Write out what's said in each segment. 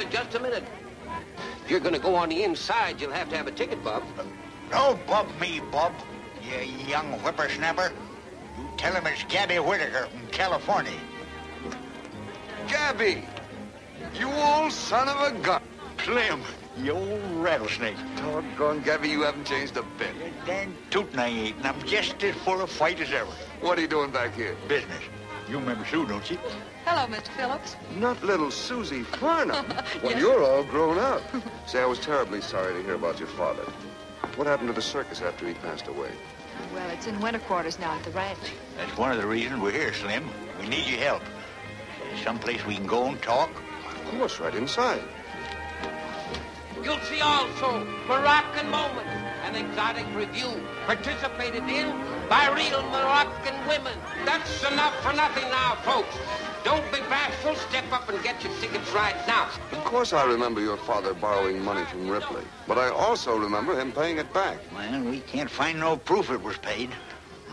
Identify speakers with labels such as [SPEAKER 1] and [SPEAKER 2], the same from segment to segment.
[SPEAKER 1] brother. Just a minute. If you're going to go on the inside, you'll have to have a ticket, Bob.
[SPEAKER 2] Don't bub me, Bub. You young whippersnapper. You tell him it's Gabby Whitaker from California.
[SPEAKER 3] Gabby! You old son of a gun.
[SPEAKER 2] Slim, you old rattlesnake.
[SPEAKER 3] Doggone, Gabby, you haven't changed a bit.
[SPEAKER 2] You darn tootin' I ain't, and I'm just as full of fight as ever.
[SPEAKER 3] What are you doing back here?
[SPEAKER 2] Business. You remember Sue, don't you?
[SPEAKER 4] Hello, Mr. Phillips.
[SPEAKER 3] Not little Susie Farnum. Well,
[SPEAKER 4] Yes.
[SPEAKER 3] you're all grown up. Say, I was terribly sorry to hear about your father. What happened to the circus after he passed away?
[SPEAKER 4] Well, it's in winter quarters now at the ranch.
[SPEAKER 2] That's one of the reasons we're here, Slim. We need your help. Someplace we can go and talk.
[SPEAKER 3] Of course, right inside.
[SPEAKER 1] You'll see also Moroccan moments, an exotic review participated in by real Moroccan women. That's enough for nothing now, folks. Don't be bashful. Step up and get your tickets right now.
[SPEAKER 3] Of course, I remember your father borrowing money from Ripley. But I also remember him paying it back.
[SPEAKER 2] Well, we can't find no proof it was paid.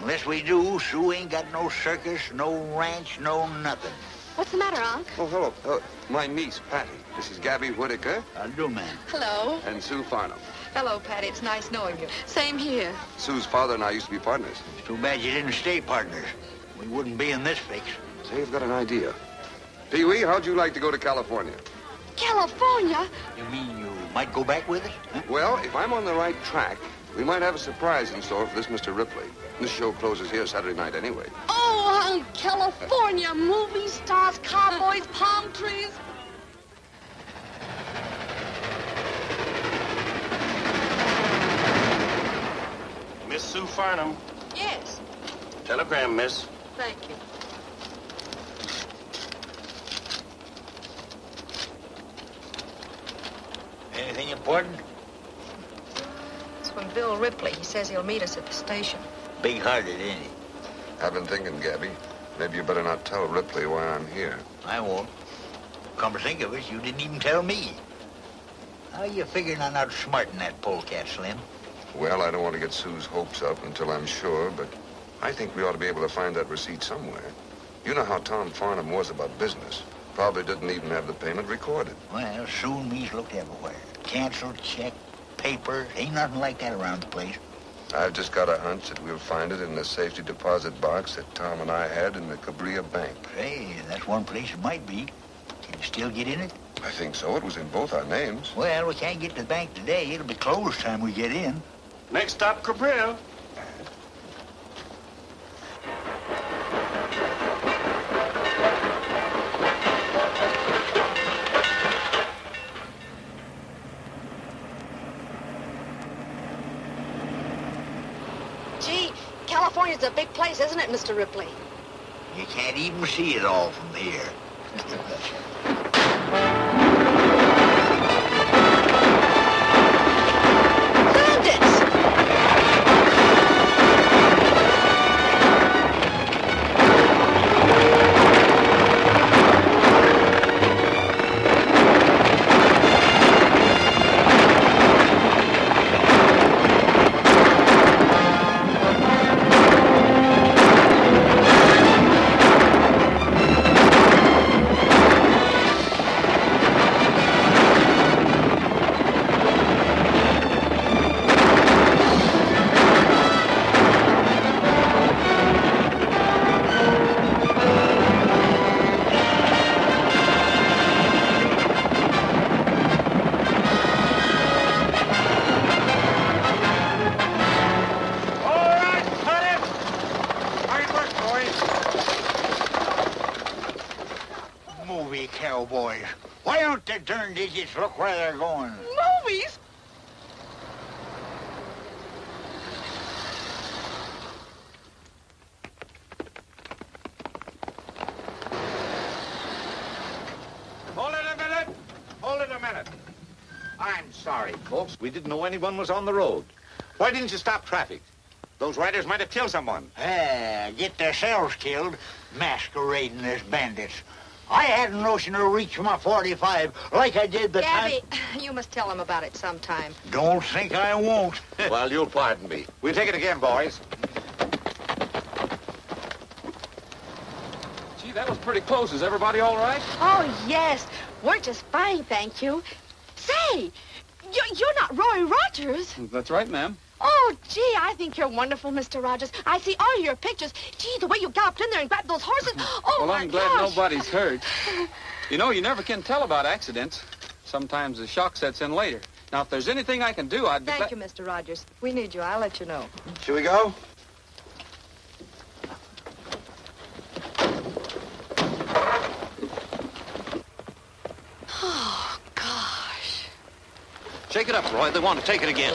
[SPEAKER 2] Unless we do, Sue ain't got no circus, no ranch, no nothing.
[SPEAKER 4] What's the matter, Unc?
[SPEAKER 3] Oh, hello. Uh, my niece, Patty. This is Gabby Whitaker
[SPEAKER 2] I'll do, man.
[SPEAKER 4] Hello.
[SPEAKER 3] and Sue Farnum.
[SPEAKER 4] Hello, Patty. It's nice knowing you. Same here.
[SPEAKER 3] Sue's father and I used to be partners.
[SPEAKER 2] It's too bad you didn't stay partners. We wouldn't be in this fix.
[SPEAKER 3] Say, I've got an idea. Pee-wee, how'd you like to go to California?
[SPEAKER 4] California?
[SPEAKER 2] You mean you might go back with us? Huh?
[SPEAKER 3] Well, if I'm on the right track, we might have a surprise in store for this Mr. Ripley. This show closes here Saturday night anyway.
[SPEAKER 5] Oh, Unc, California, movie stars, cowboys, palm trees.
[SPEAKER 6] Miss Sue Farnum.
[SPEAKER 4] Yes.
[SPEAKER 6] Telegram, miss.
[SPEAKER 4] Thank you.
[SPEAKER 2] Anything important?
[SPEAKER 4] It's from Bill Ripley. He says he'll meet us at the station.
[SPEAKER 2] Big-hearted, ain't he?
[SPEAKER 3] I've been thinking, Gabby, maybe you better not tell Ripley why I'm here.
[SPEAKER 2] I won't. Come to think of it, you didn't even tell me. How you figuring on outsmarting that polecat, Slim?
[SPEAKER 3] Well, I don't want to get Sue's hopes up until I'm sure, but I think we ought to be able to find that receipt somewhere. You know how Tom Farnum was about business. Probably didn't even have the payment recorded.
[SPEAKER 2] Well, soon and me's looked everywhere. Canceled check, paper, ain't nothing like that around the place.
[SPEAKER 3] I've just got a hunch that we'll find it in the safety deposit box that Tom and I had in the Cabria Bank.
[SPEAKER 2] Hey, that's one place it might be. Can you still get in it?
[SPEAKER 3] I think so. It was in both our names.
[SPEAKER 2] Well, we can't get to the bank today. It'll be closed time we get in.
[SPEAKER 6] Next stop, Cabrillo.
[SPEAKER 5] Gee, California's a big place, isn't it, Mr. Ripley?
[SPEAKER 2] You can't even see it all from here.
[SPEAKER 7] sorry, folks. We didn't know anyone was on the road. Why didn't you stop traffic? Those riders might have killed someone.
[SPEAKER 2] Ah, get themselves killed, masquerading as bandits. I had a notion to reach my 45 like I did the
[SPEAKER 4] Gabby,
[SPEAKER 2] time...
[SPEAKER 4] you must tell him about it sometime.
[SPEAKER 2] Don't think I won't.
[SPEAKER 7] well, you'll pardon me. We'll take it again, boys.
[SPEAKER 8] Gee, that was pretty close. Is everybody all right?
[SPEAKER 5] Oh, yes. We're just fine, thank you. Say, you're, you're not Roy Rogers.
[SPEAKER 8] That's right, ma'am.
[SPEAKER 5] Oh, gee, I think you're wonderful, Mr. Rogers. I see all your pictures. Gee, the way you galloped in there and grabbed those horses. Oh,
[SPEAKER 8] well, I'm glad
[SPEAKER 5] gosh.
[SPEAKER 8] nobody's hurt. You know, you never can tell about accidents. Sometimes the shock sets in later. Now, if there's anything I can do, I'd be
[SPEAKER 4] Thank you, Mr. Rogers. We need you. I'll let you know.
[SPEAKER 3] Shall we go?
[SPEAKER 9] Shake it up, Roy. They want to take it again.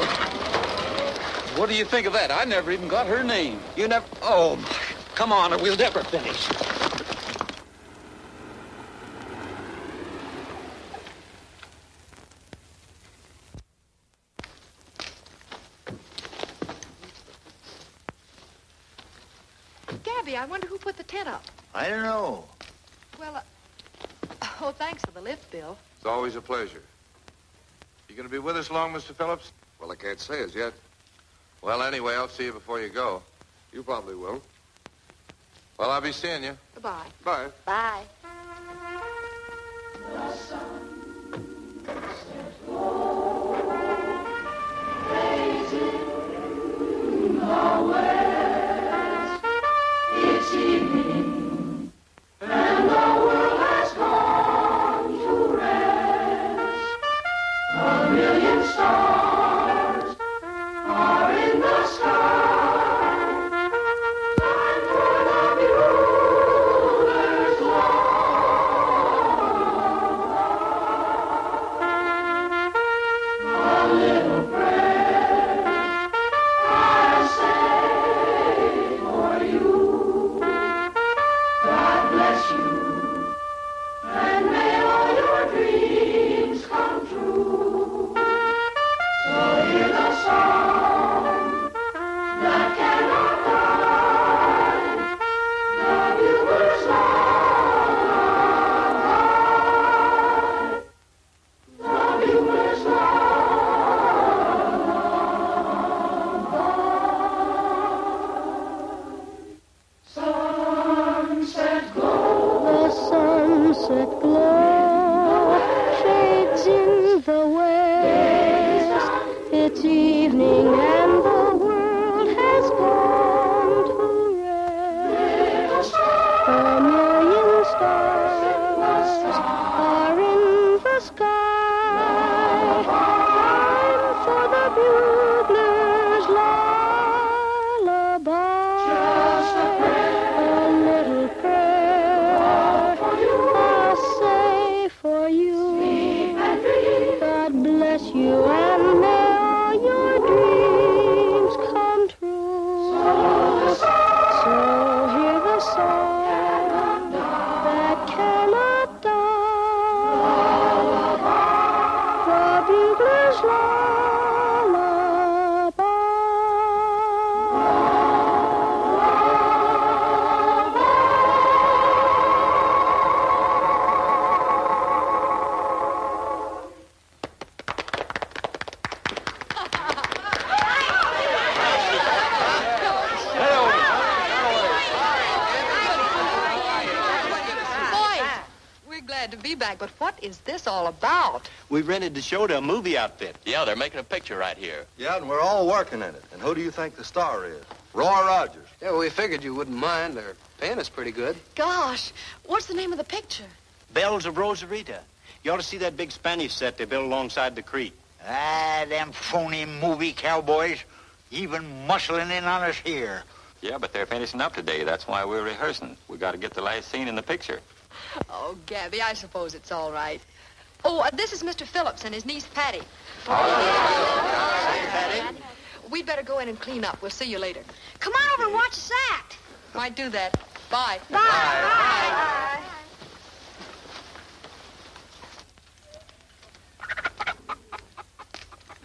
[SPEAKER 8] What do you think of that? I never even got her name.
[SPEAKER 9] You never... Oh, my. Come on, or we'll never finish.
[SPEAKER 4] Gabby, I wonder who put the tent up.
[SPEAKER 2] I don't know.
[SPEAKER 4] Well, uh, oh, thanks for the lift, Bill.
[SPEAKER 3] It's always a pleasure.
[SPEAKER 10] You gonna be with us long, Mr. Phillips?
[SPEAKER 3] Well, I can't say as yet.
[SPEAKER 10] Well, anyway, I'll see you before you go.
[SPEAKER 3] You probably will.
[SPEAKER 10] Well, I'll be seeing you.
[SPEAKER 4] Goodbye.
[SPEAKER 3] Bye.
[SPEAKER 5] Bye.
[SPEAKER 11] The
[SPEAKER 4] what is this all about?
[SPEAKER 9] We rented the show to a movie outfit.
[SPEAKER 12] Yeah, they're making a picture right here.
[SPEAKER 13] Yeah, and we're all working in it. And who do you think the star is? Roy Rogers.
[SPEAKER 14] Yeah, we figured you wouldn't mind. They're paying us pretty good.
[SPEAKER 5] Gosh, what's the name of the picture?
[SPEAKER 9] Bells of Rosarita. You ought to see that big Spanish set they built alongside the creek.
[SPEAKER 2] Ah, them phony movie cowboys. Even muscling in on us here.
[SPEAKER 12] Yeah, but they're finishing up today. That's why we're rehearsing. We got to get the last scene in the picture.
[SPEAKER 4] Oh, Gabby, I suppose it's all right. Oh, uh, this is Mr. Phillips and his niece Patty. We'd better go in and clean up. We'll see you later.
[SPEAKER 5] Come on over and watch us act.
[SPEAKER 4] Might do that. Bye.
[SPEAKER 5] Bye. Bye!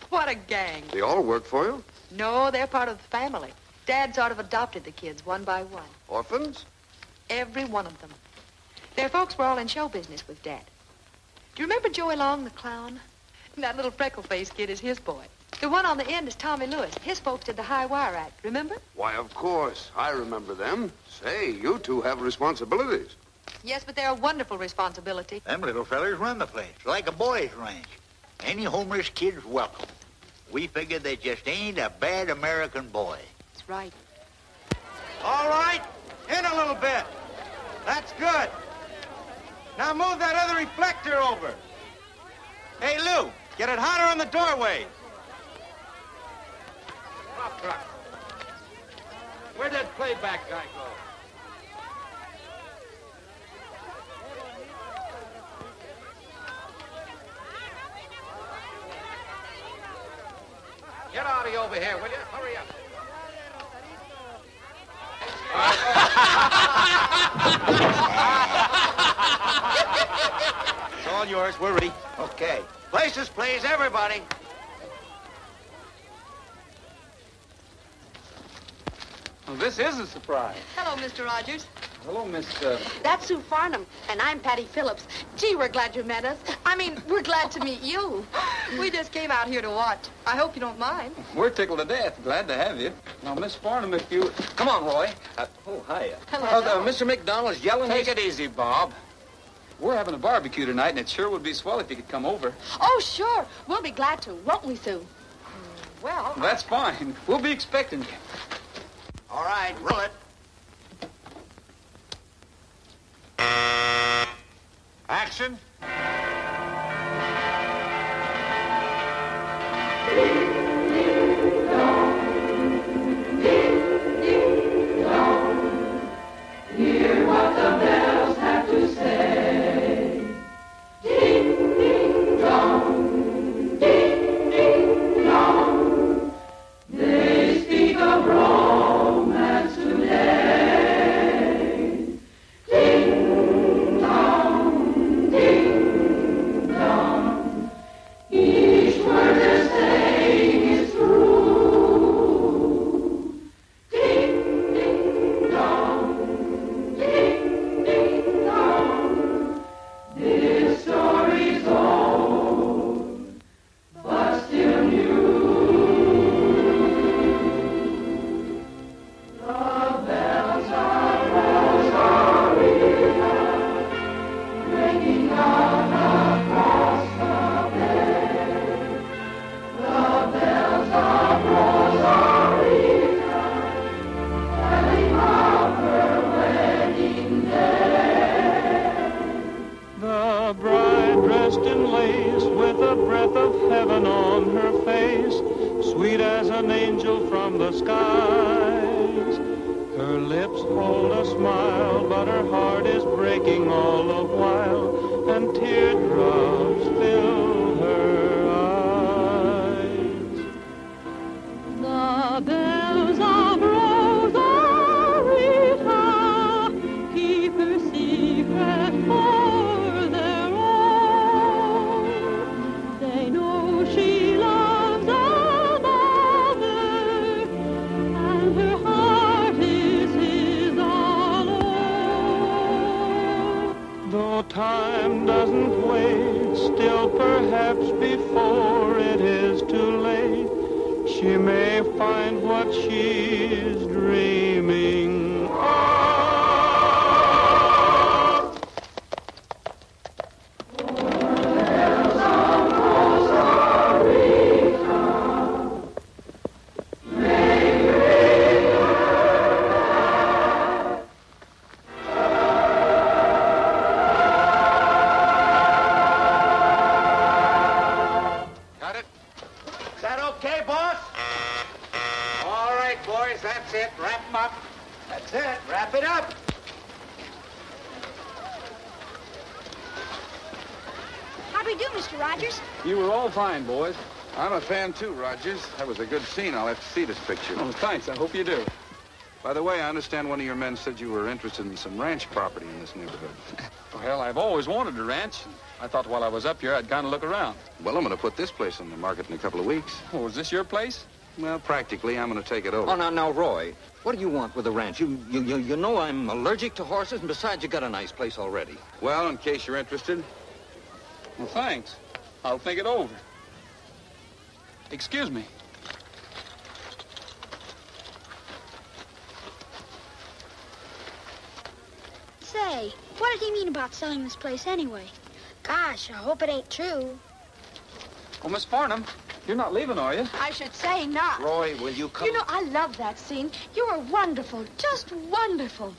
[SPEAKER 4] What a gang.
[SPEAKER 3] They all work for you?
[SPEAKER 4] No, they're part of the family. Dad sort of adopted the kids one by one.
[SPEAKER 15] Orphans?
[SPEAKER 4] Every one of them. Their folks were all in show business with Dad. Do you remember Joey Long, the clown? That little freckle-faced kid is his boy. The one on the end is Tommy Lewis. His folks did the High Wire Act, remember?
[SPEAKER 15] Why, of course. I remember them. Say, you two have responsibilities.
[SPEAKER 4] Yes, but they're a wonderful responsibility.
[SPEAKER 2] Them little fellers run the place, like a boys' ranch. Any homeless kid's welcome. We figure they just ain't a bad American boy.
[SPEAKER 4] That's right.
[SPEAKER 9] All right, in a little bit. That's good. Now move that other reflector over. Hey, Lou, get it hotter on the doorway.
[SPEAKER 16] Where'd that playback guy go? Get Artie over here, will you? Hurry up.
[SPEAKER 9] It's all yours. We're ready.
[SPEAKER 2] Okay.
[SPEAKER 9] Places, please, everybody.
[SPEAKER 8] Well, this is a surprise.
[SPEAKER 4] Hello, Mr. Rogers.
[SPEAKER 8] Hello, Miss. Uh...
[SPEAKER 5] That's Sue Farnum, and I'm Patty Phillips. Gee, we're glad you met us. I mean, we're glad to meet you.
[SPEAKER 4] We just came out here to watch. I hope you don't mind.
[SPEAKER 8] We're tickled to death. Glad to have you. Now, Miss Farnum, if you...
[SPEAKER 17] Come on, Roy. Uh, oh, hiya.
[SPEAKER 4] Hello.
[SPEAKER 17] Uh, Mr. McDonald's yelling.
[SPEAKER 8] Take it easy, Bob. We're having a barbecue tonight, and it sure would be swell if you could come over.
[SPEAKER 5] Oh, sure. We'll be glad to, won't we, Sue?
[SPEAKER 4] Well,
[SPEAKER 8] That's fine. We'll be expecting you.
[SPEAKER 9] All right, roll it.
[SPEAKER 18] Action.
[SPEAKER 19] Sweet as an angel from the skies. Her lips hold a smile, but her heart is breaking all the while, and teardrops before it is too late, she may find what she's dreaming
[SPEAKER 3] fan too, Rogers. That was a good scene. I'll have to see this picture.
[SPEAKER 8] Oh, thanks. I hope you do.
[SPEAKER 3] By the way, I understand one of your men said you were interested in some ranch property in this neighborhood.
[SPEAKER 8] Well, I've always wanted a ranch. I thought while I was up here, I'd kind of look around.
[SPEAKER 3] Well, I'm going to put this place on the market in a couple of weeks.
[SPEAKER 8] Oh, is this your place?
[SPEAKER 3] Well, practically, I'm going to take it over.
[SPEAKER 17] Oh, now, now, Roy, what do you want with the ranch? You, you, you, you know I'm allergic to horses, and besides, you got a nice place already.
[SPEAKER 3] Well, in case you're interested.
[SPEAKER 20] Well, thanks. I'll think it over. Excuse me.
[SPEAKER 21] Say, what did he mean about selling this place anyway? Gosh, I hope it ain't true.
[SPEAKER 20] Well, Miss Farnum, you're not leaving, are you?
[SPEAKER 5] I should say not.
[SPEAKER 17] Roy, will you come?
[SPEAKER 5] You know, I love that scene. You were wonderful, just wonderful.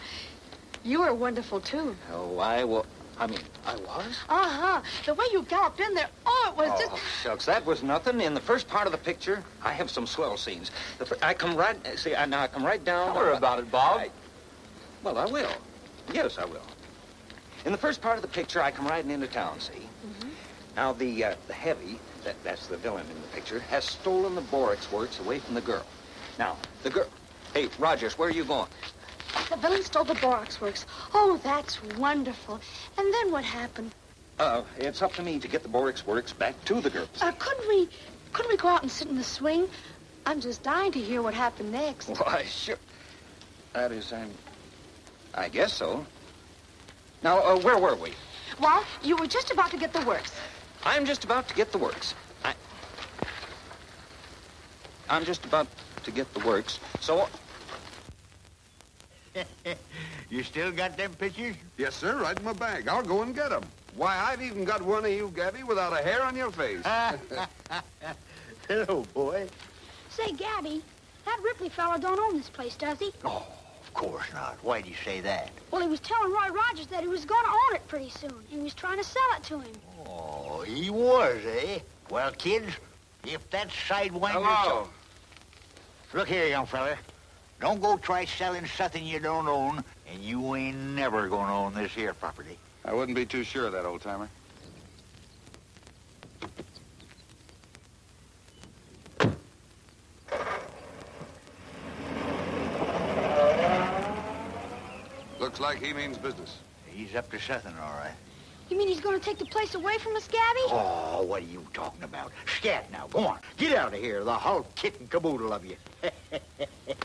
[SPEAKER 5] You were wonderful, too.
[SPEAKER 17] Oh, I will. I mean, I was?
[SPEAKER 5] Uh-huh. The way you galloped in there, oh, it was
[SPEAKER 17] oh,
[SPEAKER 5] just...
[SPEAKER 17] shucks, that was nothing. In the first part of the picture, I have some swell scenes. The fir- I come right, see, I, now I come right down...
[SPEAKER 20] Tell her about it, Bob.
[SPEAKER 17] I- well, I will. Yes, I will. In the first part of the picture, I come riding into town, see?
[SPEAKER 5] Mm-hmm.
[SPEAKER 17] Now, the, uh, the heavy, that, that's the villain in the picture, has stolen the Borax works away from the girl. Now, the girl... Hey, Rogers, where are you going?
[SPEAKER 21] The villain stole the borax works. Oh, that's wonderful. And then what happened?
[SPEAKER 17] Uh, it's up to me to get the Borax works back to the girls.
[SPEAKER 21] Uh, couldn't we, couldn't we go out and sit in the swing? I'm just dying to hear what happened next.
[SPEAKER 17] Why, sure. That is, I'm... I guess so. Now, uh, where were we?
[SPEAKER 5] Well, you were just about to get the works.
[SPEAKER 17] I'm just about to get the works. I... I'm just about to get the works. So,
[SPEAKER 19] you still got them pictures?
[SPEAKER 3] Yes, sir, right in my bag. I'll go and get them. Why, I've even got one of you, Gabby, without a hair on your face.
[SPEAKER 19] Hello, boy.
[SPEAKER 21] Say, Gabby, that Ripley fella don't own this place, does he?
[SPEAKER 19] Oh, of course not. Why'd you say that?
[SPEAKER 21] Well, he was telling Roy Rogers that he was going to own it pretty soon. He was trying to sell it to him.
[SPEAKER 19] Oh, he was, eh? Well, kids, if that sidewinder...
[SPEAKER 3] Hello.
[SPEAKER 19] Look here, young fella. Don't go try selling something you don't own, and you ain't never gonna own this here property.
[SPEAKER 3] I wouldn't be too sure of that, old timer. Looks like he means business.
[SPEAKER 19] He's up to something, all right.
[SPEAKER 21] You mean he's going to take the place away from us, Gabby?
[SPEAKER 19] Oh, what are you talking about? Scat now, go on. Get out of here, the whole kit and caboodle of you.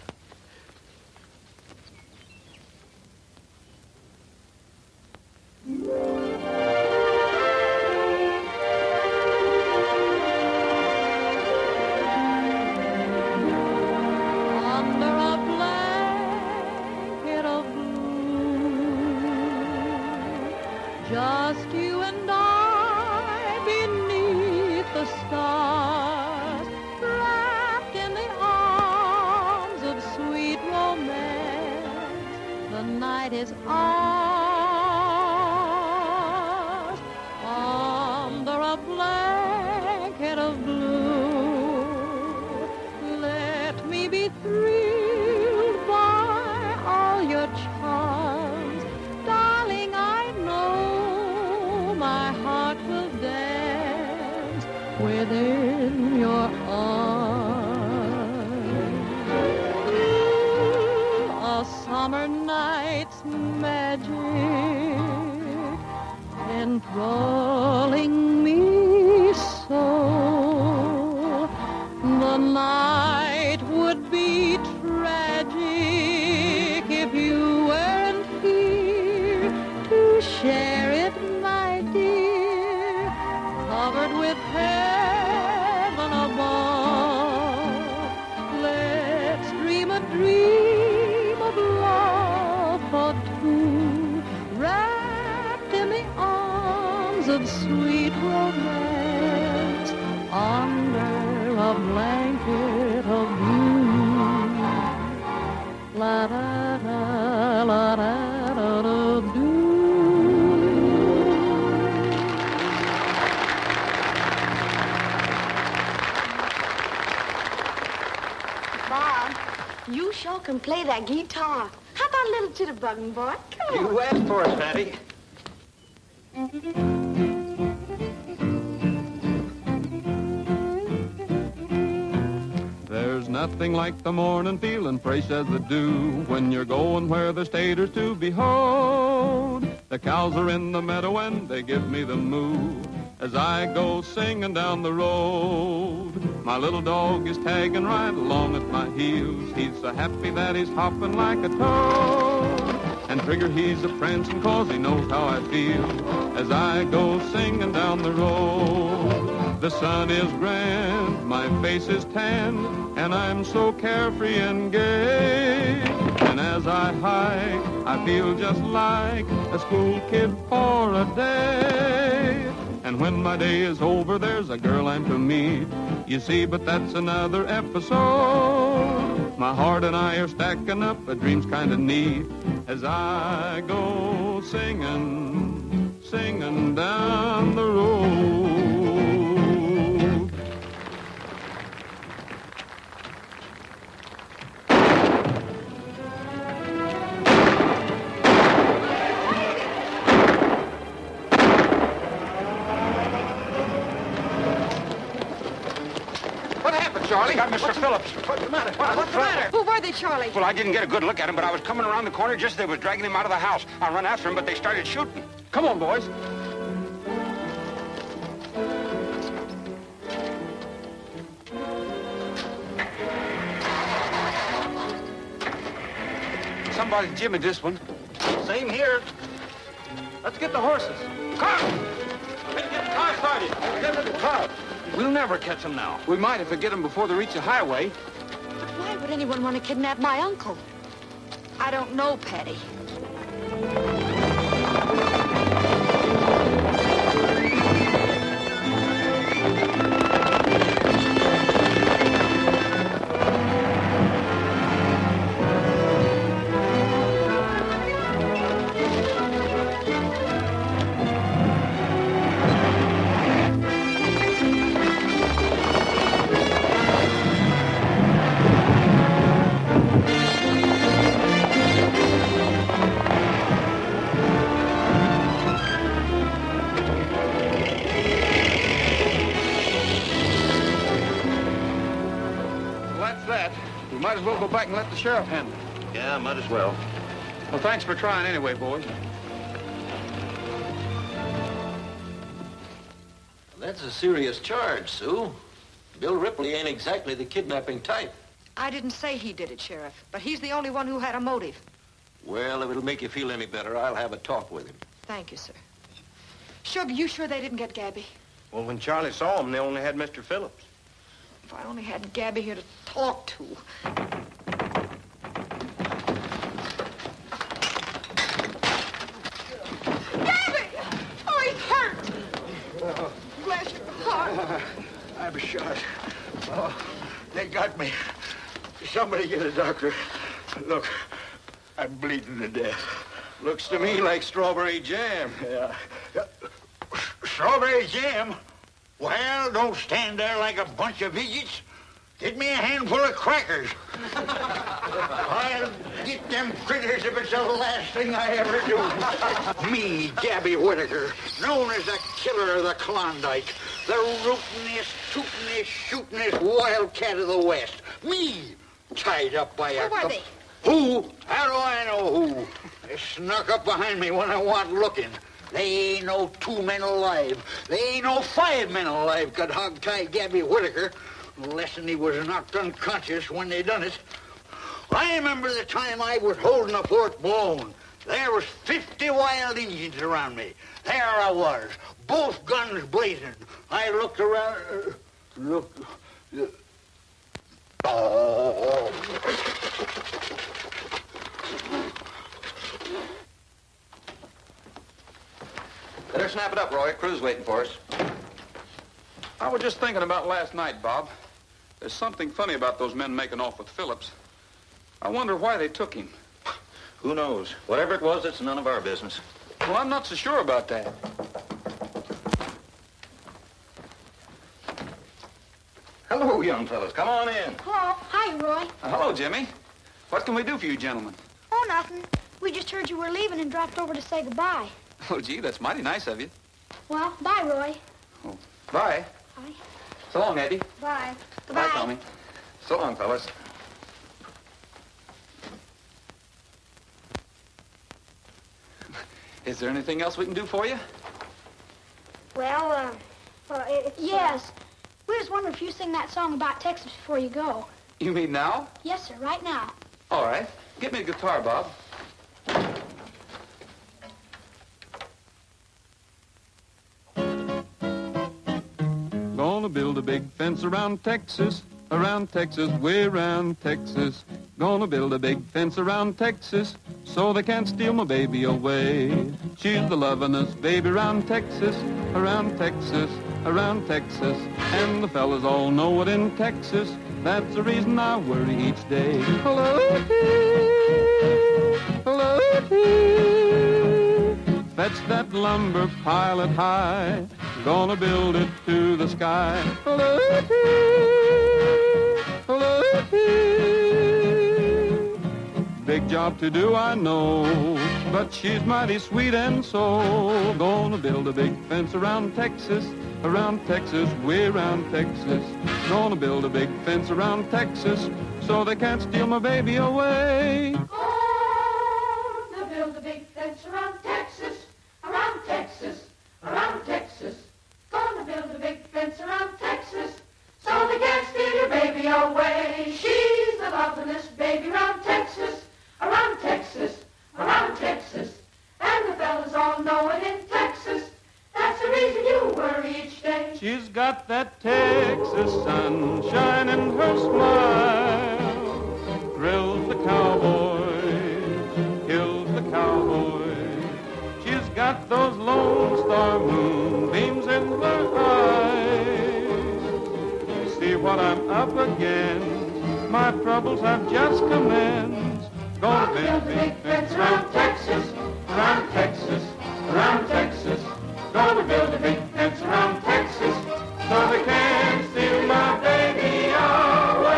[SPEAKER 21] can play that guitar. How about a little jitterbugging, boy? Come on.
[SPEAKER 17] you asked for it, Patty.
[SPEAKER 8] There's nothing like the morning feeling fresh as the dew when you're going where the staters to behold. The cows are in the meadow and they give me the moo as I go singing down the road. My little dog is tagging right along at my heels. He's so happy that he's hopping like a toad. And Trigger, he's a prancing cause he knows how I feel as I go singing down the road. The sun is grand, my face is tan, and I'm so carefree and gay. And as I hike, I feel just like a school kid for a day. And when my day is over, there's a girl I'm to meet. You see, but that's another episode. My heart and I are stacking up, a dream's kinda neat. As I go singing, singing down the road.
[SPEAKER 22] Charlie? got Mr. Phillips. What's the matter?
[SPEAKER 4] What's the matter? Who were they, Charlie?
[SPEAKER 22] Well, I didn't get a good look at him, but I was coming around the corner just as they were dragging him out of the house. I run after him, but they started shooting.
[SPEAKER 23] Come on, boys.
[SPEAKER 22] Somebody jimmied this one.
[SPEAKER 3] Same here. Let's get the horses.
[SPEAKER 22] Come!
[SPEAKER 23] Let's Get the car started.
[SPEAKER 22] Get to the car. We'll never catch them now.
[SPEAKER 23] We might if we get them before they reach the highway.
[SPEAKER 4] But why would anyone want to kidnap my uncle? I don't know, Patty.
[SPEAKER 23] Let the sheriff handle it.
[SPEAKER 3] Yeah, might as well.
[SPEAKER 23] Well, thanks for trying anyway, boys.
[SPEAKER 24] That's a serious charge, Sue. Bill Ripley ain't exactly the kidnapping type.
[SPEAKER 4] I didn't say he did it, Sheriff, but he's the only one who had a motive.
[SPEAKER 24] Well, if it'll make you feel any better, I'll have a talk with him.
[SPEAKER 4] Thank you, sir. Sugar, you sure they didn't get Gabby?
[SPEAKER 3] Well, when Charlie saw him, they only had Mr. Phillips.
[SPEAKER 4] If I only had Gabby here to talk to. Gabby! Oh, he's hurt. Bless your heart.
[SPEAKER 2] I'm shot. Oh, they got me. Somebody get a doctor. Look, I'm bleeding to death.
[SPEAKER 3] Looks to me like strawberry jam.
[SPEAKER 2] Yeah. Strawberry jam? Well, don't stand there like a bunch of idiots. Get me a handful of crackers. I'll get them critters if it's the last thing I ever do. me, Gabby Whitaker, known as the killer of the Klondike, the rootinest, tootinest, shootinest wildcat of the West. Me, tied up by a...
[SPEAKER 4] Who are they?
[SPEAKER 2] Who? How do I know who? They snuck up behind me when I wasn't looking. They ain't no two men alive. They ain't no five men alive could hog tie Gabby Whitaker, unless he was knocked unconscious when they done it. I remember the time I was holding a fort blown. There was 50 wild Indians around me. There I was, both guns blazing. I looked around, uh, looked... Uh, oh.
[SPEAKER 17] Better snap it up, Roy. Crew's waiting for us.
[SPEAKER 23] I was just thinking about last night, Bob. There's something funny about those men making off with Phillips. I wonder why they took him.
[SPEAKER 17] Who knows? Whatever it was, it's none of our business.
[SPEAKER 23] Well, I'm not so sure about that.
[SPEAKER 17] Hello, young fellas. Come on in.
[SPEAKER 21] Hello. Hi, Roy.
[SPEAKER 23] Uh, hello, Jimmy. What can we do for you gentlemen?
[SPEAKER 21] Oh, nothing. We just heard you were leaving and dropped over to say goodbye.
[SPEAKER 23] Oh, gee, that's mighty nice of you.
[SPEAKER 21] Well, bye, Roy.
[SPEAKER 23] Oh, bye.
[SPEAKER 21] Bye.
[SPEAKER 23] So long, Eddie.
[SPEAKER 21] Bye.
[SPEAKER 23] Goodbye, Tommy. So long, fellas. Is there anything else we can do for you?
[SPEAKER 21] Well, uh, uh, it, yes. We just wonder if you sing that song about Texas before you go.
[SPEAKER 8] You mean now?
[SPEAKER 21] Yes, sir, right now.
[SPEAKER 8] All right. Get me a guitar, Bob. Gonna build a big fence around Texas, around Texas, way around Texas. Gonna build a big fence around Texas so they can't steal my baby away. She's the lovin'est baby around Texas, around Texas, around Texas. And the fellas all know it in Texas. That's the reason I worry each day. Hello, hello, Fetch that lumber pile it high. Gonna build it to the sky. Hello, hello, Big job to do, I know, but she's mighty sweet and so. Gonna build a big fence around Texas, around Texas, way around Texas. Gonna build a big fence around Texas so they can't steal my baby away.
[SPEAKER 5] Gonna build a big fence around Texas, around Texas, around Texas. Gonna build a big fence around Texas, so they can't steal your baby away. She's the lovin'est baby around Texas, around Texas, around Texas. And the fellas all know it in Texas. That's the reason you worry each day.
[SPEAKER 25] She's got that Texas sunshine in her smile. Thrills the cowboys, kills the cowboys. She's got those lone star moonbeams in her eyes. See what I'm up against. My troubles have just commenced. Gonna build a big fence around Texas, around Texas, around Texas. Gonna build a big fence around Texas so they can't steal my baby away.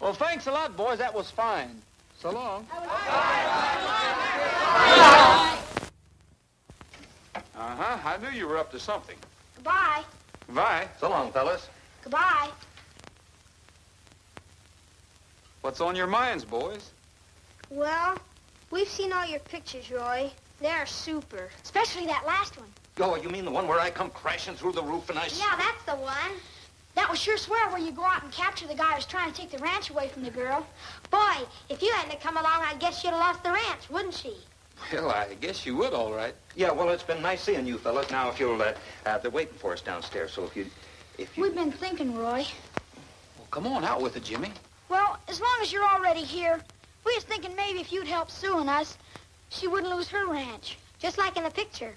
[SPEAKER 26] Well, thanks a lot, boys. That was fine. So long.
[SPEAKER 8] Uh-huh. I knew you were up to something.
[SPEAKER 21] Goodbye.
[SPEAKER 8] Vi,
[SPEAKER 27] So long, fellas.
[SPEAKER 21] Goodbye.
[SPEAKER 8] What's on your minds, boys?
[SPEAKER 28] Well, we've seen all your pictures, Roy. They're super.
[SPEAKER 21] Especially that last one.
[SPEAKER 17] Oh, you mean the one where I come crashing through the roof and I...
[SPEAKER 28] Yeah, that's the one.
[SPEAKER 21] That was sure swell where you go out and capture the guy who's trying to take the ranch away from the girl.
[SPEAKER 28] Boy, if you hadn't come along, I guess she'd have lost the ranch, wouldn't she?
[SPEAKER 8] Well, I guess you would, all right.
[SPEAKER 17] Yeah, well, it's been nice seeing you fellas. Now, if you'll, uh, uh, they're waiting for us downstairs, so if you, if you...
[SPEAKER 21] We've been thinking, Roy.
[SPEAKER 8] Well, come on out with it, Jimmy.
[SPEAKER 21] Well, as long as you're already here, we was thinking maybe if you'd help Sue and us, she wouldn't lose her ranch.
[SPEAKER 28] Just like in the picture.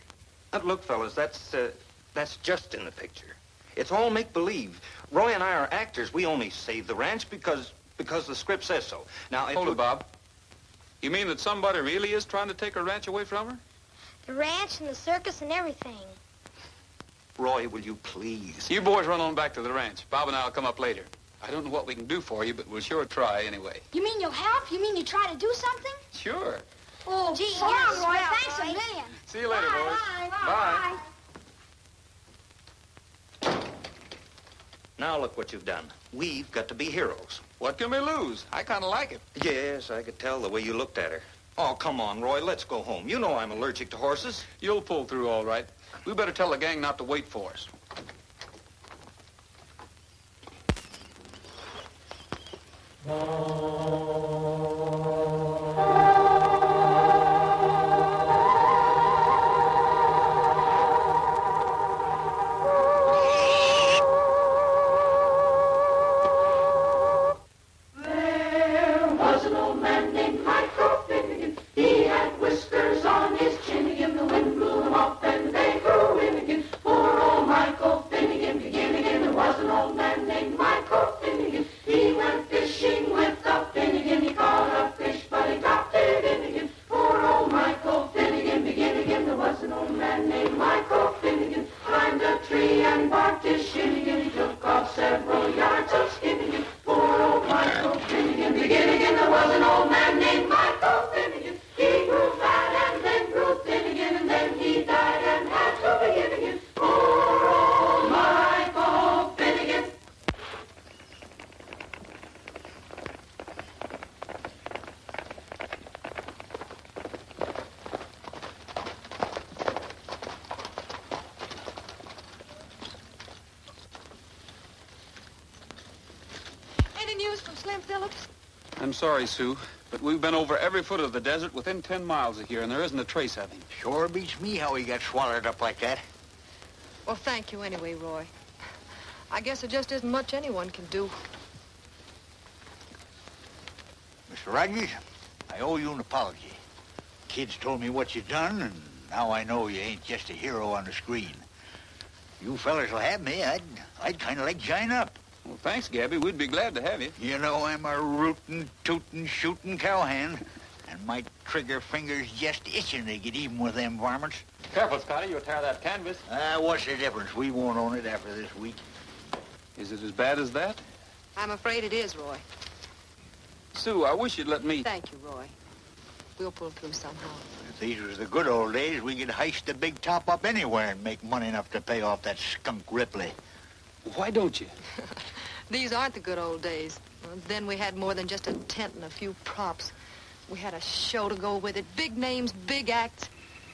[SPEAKER 17] Uh, look, fellas, that's, uh, that's just in the picture. It's all make-believe. Roy and I are actors. We only save the ranch because, because the script says so. Now, if
[SPEAKER 8] Hold it, Bob. You mean that somebody really is trying to take her ranch away from her?
[SPEAKER 28] The ranch and the circus and everything.
[SPEAKER 17] Roy, will you please?
[SPEAKER 8] You boys run on back to the ranch. Bob and I'll come up later. I don't know what we can do for you, but we'll sure try anyway.
[SPEAKER 21] You mean you'll help? You mean you try to do something?
[SPEAKER 8] Sure.
[SPEAKER 21] Oh,
[SPEAKER 28] Gee,
[SPEAKER 21] so
[SPEAKER 28] you're
[SPEAKER 21] Roy.
[SPEAKER 28] swell,
[SPEAKER 21] Thanks a
[SPEAKER 28] Roy.
[SPEAKER 21] million.
[SPEAKER 8] See you later, boys.
[SPEAKER 21] Bye.
[SPEAKER 8] Bye.
[SPEAKER 17] Now look what you've done. We've got to be heroes.
[SPEAKER 8] What can we lose? I kind of like it.
[SPEAKER 17] Yes, I could tell the way you looked at her. Oh, come on, Roy. Let's go home. You know I'm allergic to horses.
[SPEAKER 8] You'll pull through all right. We better tell the gang not to wait for us.
[SPEAKER 5] There And barked his shin and He took off several yards of again. Poor old Michael Finnegan beginning. There was an old man named
[SPEAKER 8] I'm Sue, but we've been over every foot of the desert within 10 miles of here, and there isn't a trace of him.
[SPEAKER 2] Sure beats me how he got swallowed up like that.
[SPEAKER 4] Well, thank you anyway, Roy. I guess there just isn't much anyone can do.
[SPEAKER 2] Mr. Rogers, I owe you an apology. Kids told me what you done, and now I know you ain't just a hero on the screen. You fellers will have me. I'd, I'd kind of like to join up.
[SPEAKER 8] Well, thanks, Gabby. We'd be glad to have you.
[SPEAKER 2] You know I'm a rootin', tootin', shootin' cowhand, and my trigger finger's just itching to get even with them varmints.
[SPEAKER 29] Careful, Scotty. You'll tear that canvas.
[SPEAKER 2] Ah, what's the difference? We won't own it after this week.
[SPEAKER 8] Is it as bad as that?
[SPEAKER 4] I'm afraid it is, Roy.
[SPEAKER 8] Sue, I wish you'd let me...
[SPEAKER 4] Thank you, Roy. We'll pull through somehow.
[SPEAKER 2] If these was the good old days, we could heist the big top up anywhere and make money enough to pay off that skunk Ripley.
[SPEAKER 8] Why don't you?
[SPEAKER 4] These aren't the good old days. Then we had more than just a tent and a few props. We had a show to go with it. Big names, big acts.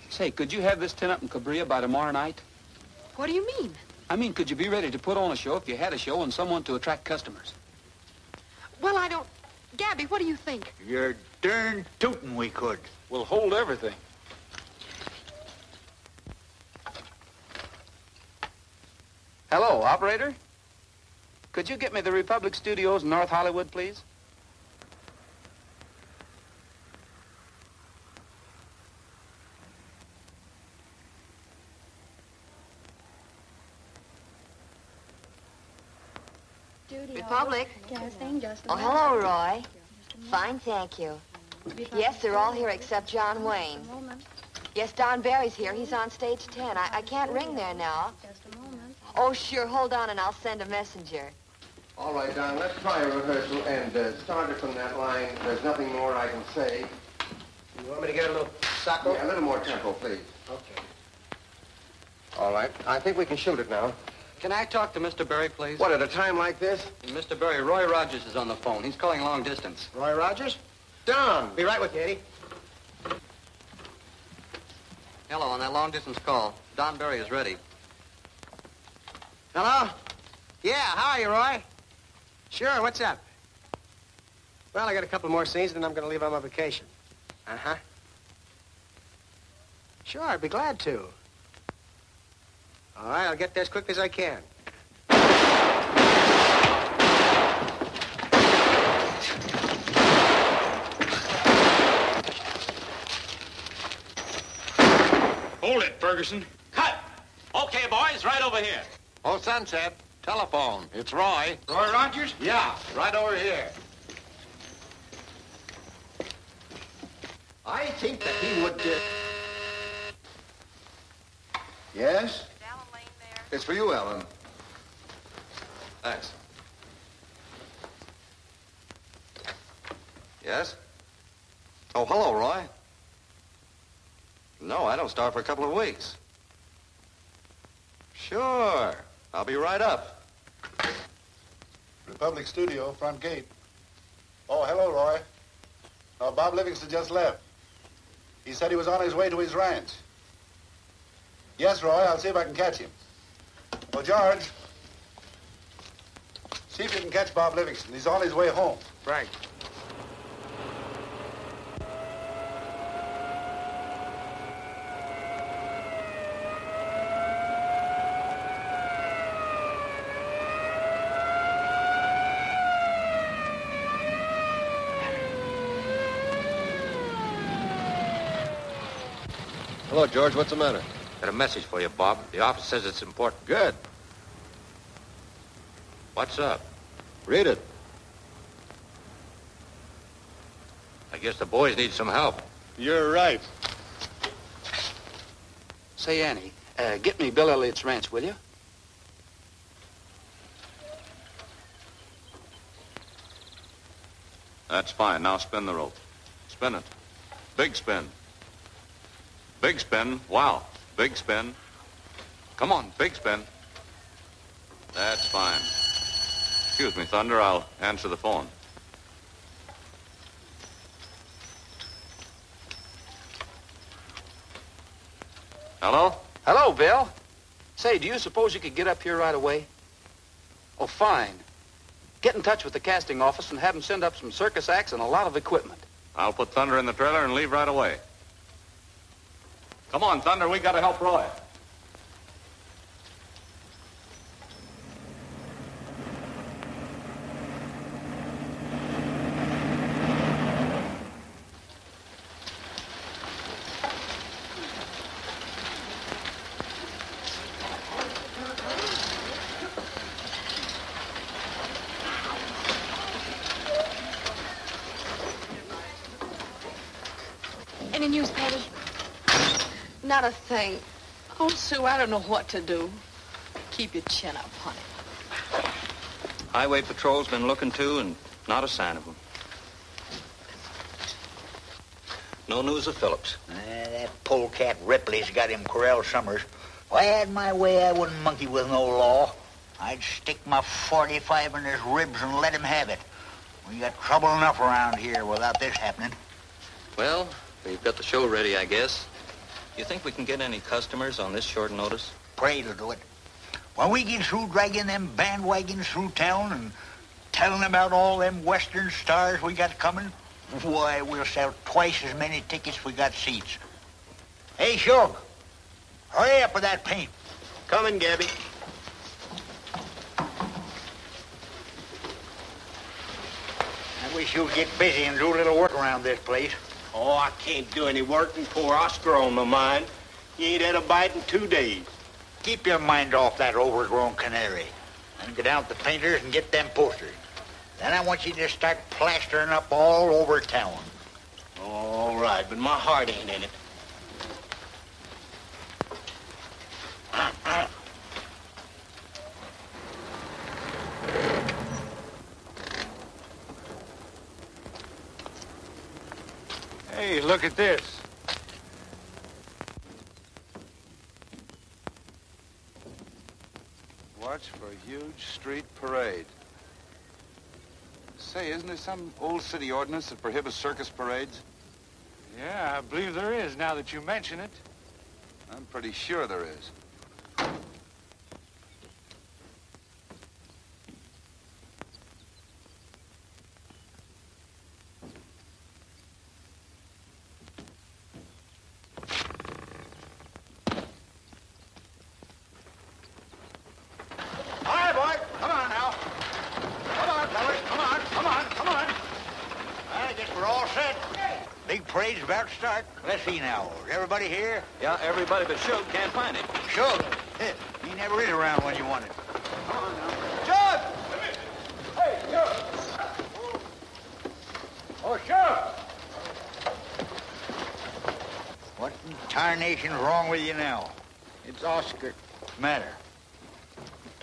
[SPEAKER 8] Say, could you have this tent up in Cabria by tomorrow night?
[SPEAKER 4] What do you mean?
[SPEAKER 8] I mean, could you be ready to put on a show if you had a show and someone to attract customers?
[SPEAKER 4] Well, I don't... Gabby, what do you think?
[SPEAKER 2] You're darn tootin' we could.
[SPEAKER 8] We'll hold everything. Hello, operator. Could you get me the Republic Studios North Hollywood, please?
[SPEAKER 30] Republic. Oh, hello, Roy. Fine, thank you. Yes, they're all here except John Wayne. Yes, Don Barry's here. He's on stage 10. I, I can't ring there now. Just a moment. Oh, sure. Hold on, and I'll send a messenger.
[SPEAKER 31] All right, Don, let's try a rehearsal and uh, start it from that line. There's nothing more I can say.
[SPEAKER 10] You want me to get a little sacco?
[SPEAKER 31] Yeah, a little more tempo, please.
[SPEAKER 10] Okay.
[SPEAKER 31] All right, I think we can shoot it now.
[SPEAKER 14] Can I talk to Mr. Barry, please?
[SPEAKER 31] What, at a time like this?
[SPEAKER 14] Mr. Barry, Roy Rogers is on the phone. He's calling long distance.
[SPEAKER 10] Roy Rogers? Don. Be right with you, Eddie.
[SPEAKER 14] Hello, on that long distance call. Don Barry is ready.
[SPEAKER 10] Hello? Yeah, how are you, Roy? Sure, what's up? Well, I got a couple more scenes, and then I'm going to leave on my vacation. Uh-huh. Sure, I'd be glad to. All right, I'll get there as quickly as I can.
[SPEAKER 32] Hold it, Ferguson.
[SPEAKER 29] Cut! Okay, boys, right over here.
[SPEAKER 17] Oh, Sunset. Telephone. It's Roy.
[SPEAKER 32] Roy Rogers?
[SPEAKER 17] Yeah, right over here.
[SPEAKER 2] I think that he would, uh... Yes?
[SPEAKER 17] It's for you, Allan. Thanks. Yes? Oh, hello, Roy. No, I don't start for a couple of weeks. Sure. I'll be right up.
[SPEAKER 33] Republic Studio, front gate. Oh, hello, Roy. No, Bob Livingston just left. He said he was on his way to his ranch. Yes, Roy, I'll see if I can catch him. Oh, George. See if you can catch Bob Livingston. He's on his way home.
[SPEAKER 10] Right.
[SPEAKER 17] Hello, George. What's the matter?
[SPEAKER 29] Got a message for you, Bob. The office says it's important.
[SPEAKER 17] Good.
[SPEAKER 29] What's up?
[SPEAKER 17] Read it.
[SPEAKER 29] I guess the boys need some help.
[SPEAKER 33] You're right.
[SPEAKER 8] Say, Annie, uh, get me Bill Elliott's ranch, will you?
[SPEAKER 17] That's fine. Now spin the rope. Spin it. Big spin. Big spin. Wow. Big spin. Come on, big spin. That's fine. Excuse me, Thunder. I'll answer the phone. Hello?
[SPEAKER 8] Hello, Bill. Say, do you suppose you could get up here right away? Oh, fine. Get in touch with the casting office and have them send up some circus acts and a lot of equipment.
[SPEAKER 34] I'll put Thunder in the trailer and leave right away. Come on, Thunder, we gotta help Roy.
[SPEAKER 35] Any news, Patty?
[SPEAKER 36] Not a thing. Oh, Sue, I don't know what to do. Keep your chin up, honey.
[SPEAKER 17] Highway Patrol's been looking too, and not a sign of him. No news of Phillips.
[SPEAKER 2] Uh, that polecat Ripley's got him corralled Summers. If I had my way, I wouldn't monkey with no law. I'd stick my 45 in his ribs and let him have it. We got trouble enough around here without this happening.
[SPEAKER 17] Well, we've got the show ready, I guess. You think we can get any customers on this short notice?
[SPEAKER 2] Pray to do it. When we get through dragging them bandwagons through town and telling them about all them western stars we got coming, why, we'll sell twice as many tickets we got seats. Hey, Shug, hurry up with that paint.
[SPEAKER 3] Coming, Gabby.
[SPEAKER 2] I wish you'd get busy and do a little work around this place.
[SPEAKER 3] Oh, I can't do any work and poor Oscar on my mind. He ain't had a bite in two days.
[SPEAKER 2] Keep your mind off that overgrown canary. And get out the painters and get them posters. Then I want you to start plastering up all over town.
[SPEAKER 3] All right, but my heart ain't in it.
[SPEAKER 37] Hey, look at this. Watch for a huge street parade. Say, isn't there some old city ordinance that prohibits circus parades?
[SPEAKER 38] Yeah, I believe there is now that you mention it.
[SPEAKER 37] I'm pretty sure there is.
[SPEAKER 2] All right, boy. Come on now. Come on, fellas. Come on, come on, come on. I guess we're all set. Big parade's about to start. Let's see now. Is everybody here?
[SPEAKER 17] Yeah, everybody but Shug can't find him.
[SPEAKER 2] Shug. He never is around when you want it.
[SPEAKER 37] Jug! Hey, Jug!
[SPEAKER 2] Oh, sure. What in tarnation's wrong with you now?
[SPEAKER 39] It's Oscar.
[SPEAKER 2] Matter?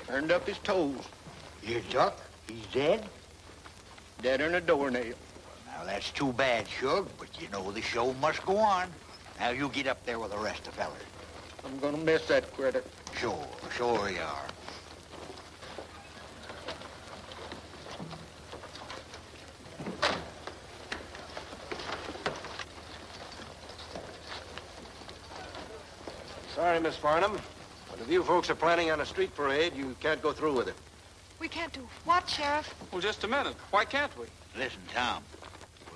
[SPEAKER 39] Turned up his toes.
[SPEAKER 2] Your duck? He's dead?
[SPEAKER 39] Deader than a doornail.
[SPEAKER 2] Now, that's too bad, Shug, but you know the show must go on. Now, you get up there with the rest of the fellas.
[SPEAKER 39] I'm gonna miss that critter.
[SPEAKER 2] Sure, sure you are.
[SPEAKER 3] Sorry, Miss Farnum, but if you folks are planning on a street parade, you can't go through with it.
[SPEAKER 4] We can't do what, Sheriff?
[SPEAKER 8] Well, just a minute. Why can't we?
[SPEAKER 2] Listen, Tom.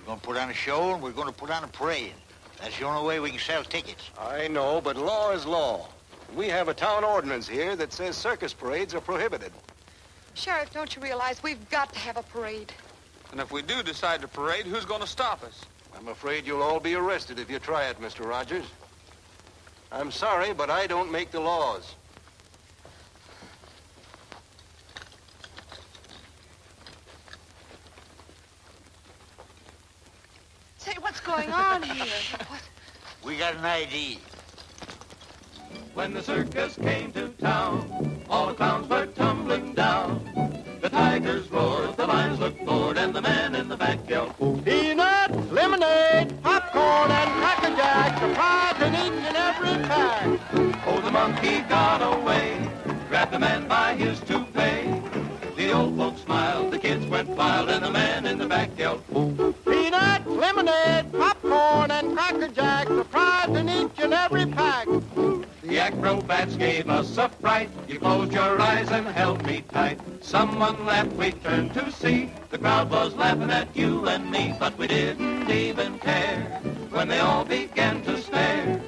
[SPEAKER 2] We're going to put on a show and we're going to put on a parade. That's the only way we can sell tickets.
[SPEAKER 3] I know, but law is law. We have a town ordinance here that says circus parades are prohibited.
[SPEAKER 4] Sheriff, don't you realize we've got to have a parade?
[SPEAKER 8] And if we do decide to parade, who's going to stop us?
[SPEAKER 3] I'm afraid you'll all be arrested if you try it, Mr. Rogers. I'm sorry, but I don't make the laws.
[SPEAKER 35] Say, what's going on here?
[SPEAKER 2] We got an ID.
[SPEAKER 40] When the circus came to town, all the clowns were tumbling down. The tigers roared, the lions looked bored, and the man in the back yelled,
[SPEAKER 39] Peanut, lemonade, popcorn, and cracker jack, surprise in each and every pack.
[SPEAKER 40] Oh, the monkey got away, grabbed the man by his toupee. The old folks smiled, the kids went wild, and the man in the back yelled,
[SPEAKER 39] Peanut, lemonade, popcorn, and cracker jack, surprise in each and every pack.
[SPEAKER 40] The acrobats gave us a fright. You closed your eyes and held me tight. Someone laughed, we turned to see. The crowd was laughing at you and me, but we didn't even care when they all began to stare.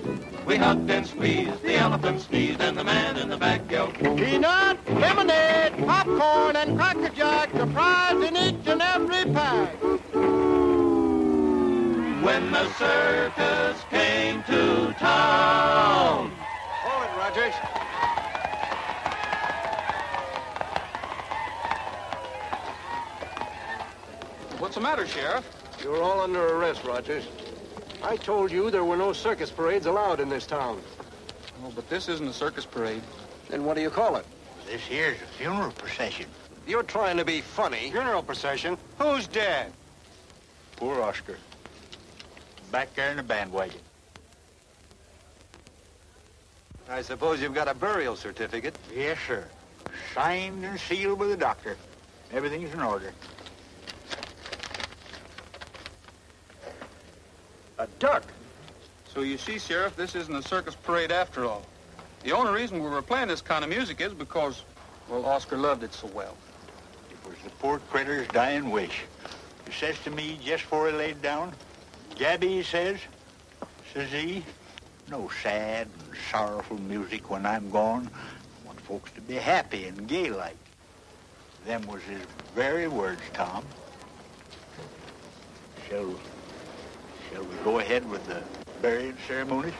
[SPEAKER 40] We hugged and squeezed, the elephant sneezed, and the man in the back yelled,
[SPEAKER 8] Peanut, lemonade, popcorn, and cracker jack, the prize in each and every pack.
[SPEAKER 40] When the circus came to town.
[SPEAKER 31] Hold it, Rogers.
[SPEAKER 8] What's the matter, Sheriff?
[SPEAKER 31] You're all under arrest, Rogers. I told you there were no circus parades allowed in this town.
[SPEAKER 8] Oh, but this isn't a circus parade.
[SPEAKER 31] Then what do you call it?
[SPEAKER 2] This here's a funeral procession.
[SPEAKER 31] You're trying to be funny.
[SPEAKER 41] Funeral procession? Who's dead?
[SPEAKER 2] Poor Oscar. Back there in the bandwagon.
[SPEAKER 31] I suppose you've got a burial certificate.
[SPEAKER 2] Yes, sir. Signed and sealed by the doctor. Everything's in order.
[SPEAKER 31] A duck.
[SPEAKER 8] So you see, Sheriff, this isn't a circus parade after all. The only reason we were playing this kind of music is because, well, Oscar loved it so well.
[SPEAKER 2] It was the poor critter's dying wish. He says to me just before he laid down, Gabby, he says, says he, no sad and sorrowful music when I'm gone. I want folks to be happy and gay like. Them was his very words, Tom. Shall, shall we go ahead with the burying ceremonies?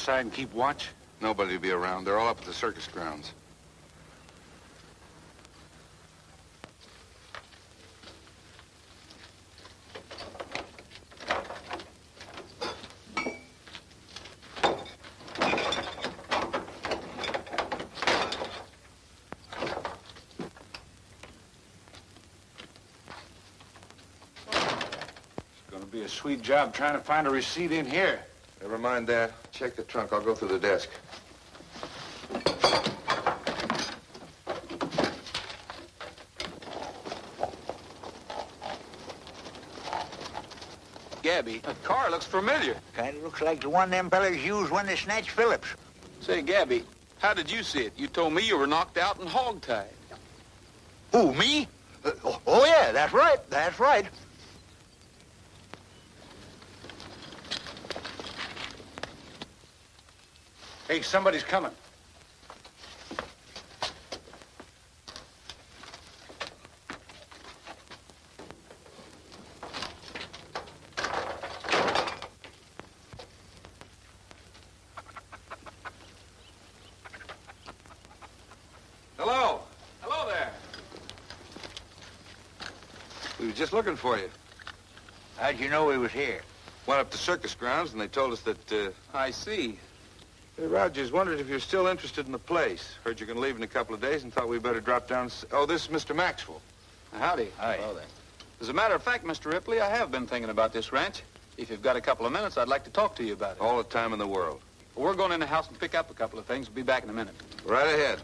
[SPEAKER 22] Outside and keep watch?
[SPEAKER 3] Nobody will be around. They're all up at the circus grounds.
[SPEAKER 22] It's gonna be a sweet job trying to find a receipt in here.
[SPEAKER 3] Never mind that. Check the trunk. I'll go through the desk.
[SPEAKER 8] Gabby, that car looks familiar.
[SPEAKER 2] Kind of looks like the one them fellas used when they snatched Phillips.
[SPEAKER 8] Say, Gabby, how did you see it? You told me you were knocked out and hogtied.
[SPEAKER 2] Who, me? Uh, oh, oh, yeah, that's right. That's right.
[SPEAKER 22] Hey, somebody's coming.
[SPEAKER 3] Hello.
[SPEAKER 8] Hello there.
[SPEAKER 3] We were just looking for you.
[SPEAKER 2] How'd you know we was here?
[SPEAKER 3] Went up to circus grounds, and they told us that, uh...
[SPEAKER 8] I see.
[SPEAKER 3] Hey, Rogers, wondered if you're still interested in the place. Heard you're going to leave in a couple of days and thought we'd better drop down s- Oh, this is Mr. Maxwell.
[SPEAKER 8] Howdy.
[SPEAKER 2] Hi.
[SPEAKER 8] Hello there. As a matter of fact, Mr. Ripley, I have been thinking about this ranch. If you've got a couple of minutes, I'd like to talk to you about it.
[SPEAKER 3] All the time in the world.
[SPEAKER 8] We're going in the house and pick up a couple of things. We'll be back in a minute.
[SPEAKER 3] Right ahead.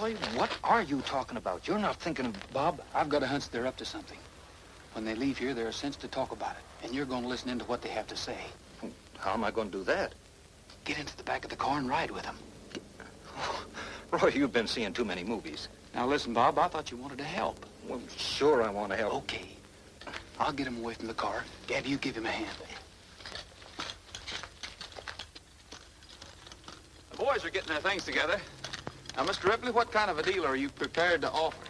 [SPEAKER 17] Roy, what are you talking about? You're not thinking of...
[SPEAKER 42] Bob, I've got a hunch they're up to something. When they leave here, they're a sense to talk about it, and you're going to listen into what they have to say.
[SPEAKER 17] How am I going to do that?
[SPEAKER 42] Get into the back of the car and ride with them.
[SPEAKER 17] Roy, you've been seeing too many movies.
[SPEAKER 42] Now listen, Bob, I thought you wanted to help.
[SPEAKER 17] Well, sure I want to help.
[SPEAKER 42] Okay. I'll get him away from the car. Gabby, you give him a hand.
[SPEAKER 8] The boys are getting their things together. Now, Mr. Ripley, what kind of a deal are you prepared to offer?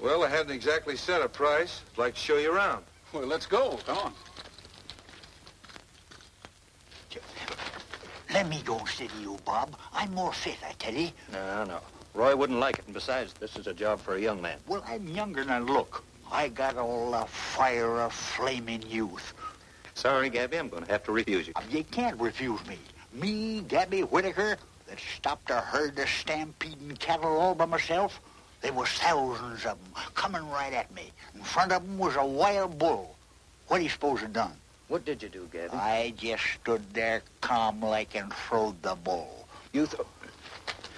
[SPEAKER 3] Well, I haven't exactly set a price. I'd like to show you around.
[SPEAKER 8] Well, let's go. Come on.
[SPEAKER 2] Let me go steady you, Bob. I'm more fit, I tell you.
[SPEAKER 17] No, no. Roy wouldn't like it, and besides, this is a job for a young man.
[SPEAKER 2] Well, I'm younger than I look. I got all the fire of flaming youth.
[SPEAKER 17] Sorry, Gabby, I'm going to have to refuse you.
[SPEAKER 2] You can't refuse me. Me, Gabby Whitaker, that stopped a herd of stampeding cattle all by myself. There was thousands of them coming right at me. In front of them was a wild bull. What do you suppose I done?
[SPEAKER 17] What did you do, Gabby?
[SPEAKER 2] I just stood there calm like and throwed the bull.
[SPEAKER 17] You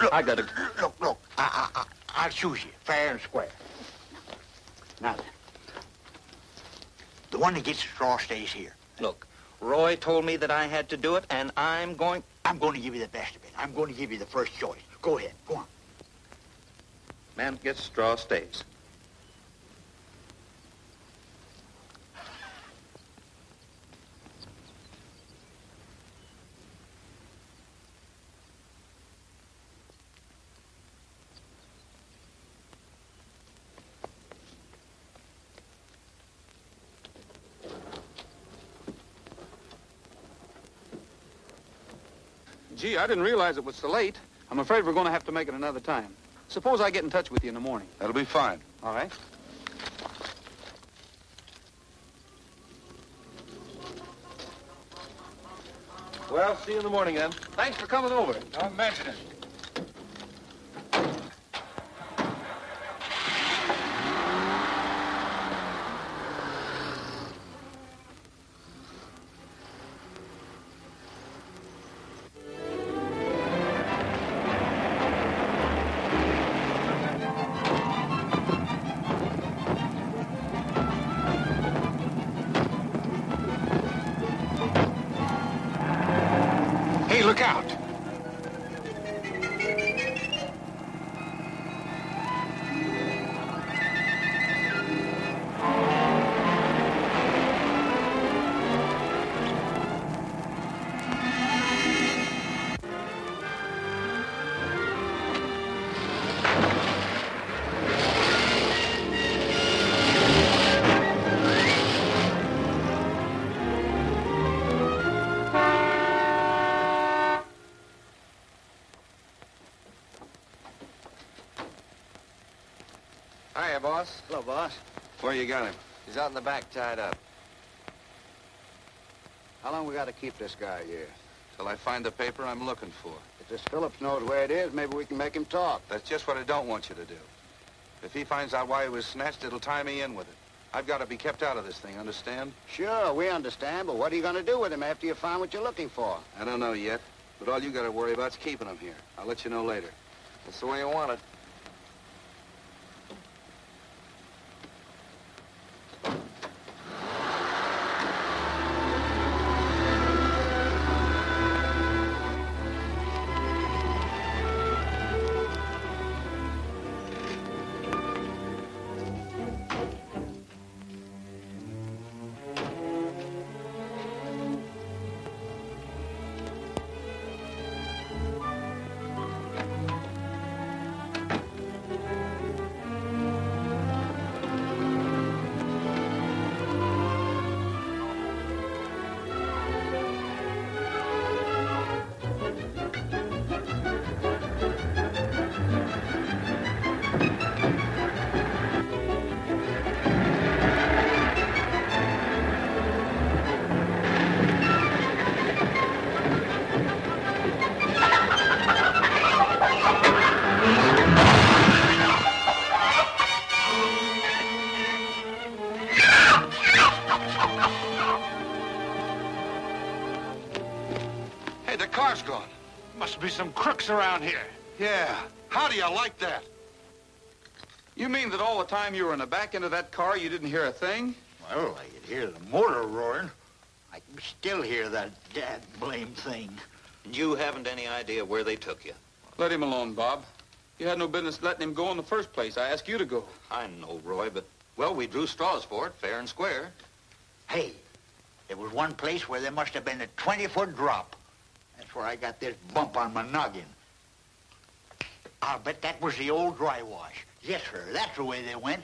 [SPEAKER 2] Look,
[SPEAKER 17] I got to...
[SPEAKER 2] Look, look, I, I, I, I'll choose you, fair and square. Now then, the one that gets the straw stays here.
[SPEAKER 17] Look, Roy told me that I had to do it, and I'm going...
[SPEAKER 2] I'm going to give you the best of it. I'm going to give you the first choice. Go ahead, go on.
[SPEAKER 17] Man gets straw stays.
[SPEAKER 8] Gee, I didn't realize it was so late. I'm afraid we're going to have to make it another time. Suppose I get in touch with you in the morning.
[SPEAKER 3] That'll be fine.
[SPEAKER 8] All right.
[SPEAKER 22] Well, see you in the morning, then.
[SPEAKER 8] Thanks for coming over.
[SPEAKER 22] Don't mention it. Boss.
[SPEAKER 3] Hello, boss. Where you got him?
[SPEAKER 22] He's out in the back, tied up. How long we got to keep this guy here?
[SPEAKER 3] Till I find the paper I'm looking for.
[SPEAKER 22] If this Phillips knows where it is, maybe we can make him talk.
[SPEAKER 3] That's just what I don't want you to do. If he finds out why he was snatched, it'll tie me in with it. I've got to be kept out of this thing, understand?
[SPEAKER 22] Sure, we understand, but what are you going to do with him after you find what you're looking for?
[SPEAKER 3] I don't know yet, but all you got to worry about is keeping him here. I'll let you know later.
[SPEAKER 22] That's the way you want it.
[SPEAKER 43] Be some crooks around here.
[SPEAKER 22] Yeah. How do you like that?
[SPEAKER 8] You mean that all the time you were in the back end of that car, you didn't hear a thing?
[SPEAKER 2] Well, I could hear the motor roaring. I can still hear that dad blame thing.
[SPEAKER 17] And you haven't any idea where they took you.
[SPEAKER 8] Let him alone, Bob. You had no business letting him go in the first place. I asked you to go.
[SPEAKER 17] I know, Roy, but, well, we drew straws for it, fair and square.
[SPEAKER 2] Hey, there was one place where there must have been a 20-foot drop. That's where I got this bump on my noggin. I'll bet that was the old dry wash. Yes, sir, that's the way they went.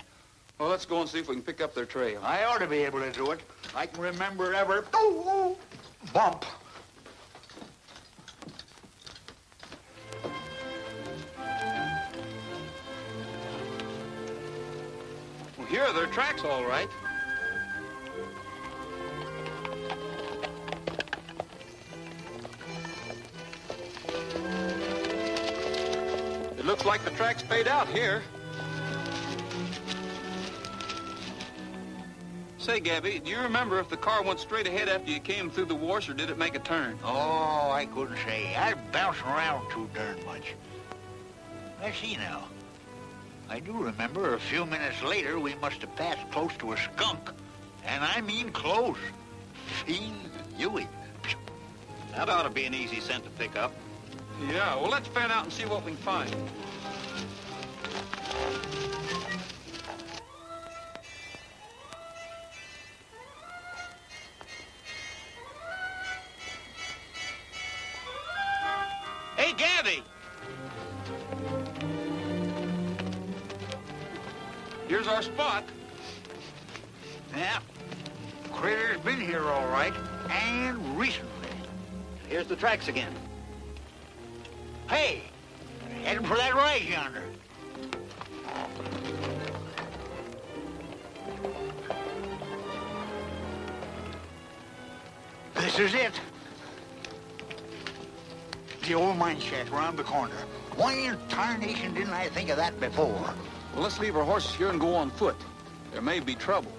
[SPEAKER 8] Well, let's go and see if we can pick up their trail.
[SPEAKER 2] I ought to be able to do it. I can remember ever oh, oh, bump.
[SPEAKER 8] Well, here are their tracks, all right. Looks like the tracks paid out here. Say, Gabby, do you remember if the car went straight ahead after you came through the wash, or did it make a turn?
[SPEAKER 2] Oh, I couldn't say. I was bouncing around too darn much. Let's see now. I do remember a few minutes later we must have passed close to a skunk. And I mean close. Feel Huey.
[SPEAKER 17] That ought to be an easy scent to pick up.
[SPEAKER 8] Yeah, well, let's fan out and see what we can find. Hey, Gabby! Here's our spot.
[SPEAKER 2] Yeah. Critter's been here all right. And recently.
[SPEAKER 44] Here's the tracks again.
[SPEAKER 2] Hey, heading for that rise yonder. This is it. The old mine shaft around the corner. Why in tarnation didn't I think of that before?
[SPEAKER 8] Well, let's leave our horses here and go on foot. There may be trouble.